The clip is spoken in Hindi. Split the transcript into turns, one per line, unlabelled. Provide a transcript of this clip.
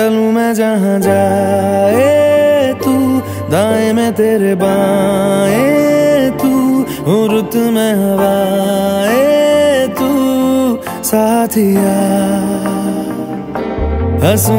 चलू मैं जहाँ जाए तू, दाएँ में तेरे बाएँ तू रुत में हवाए तू साथिया हंसू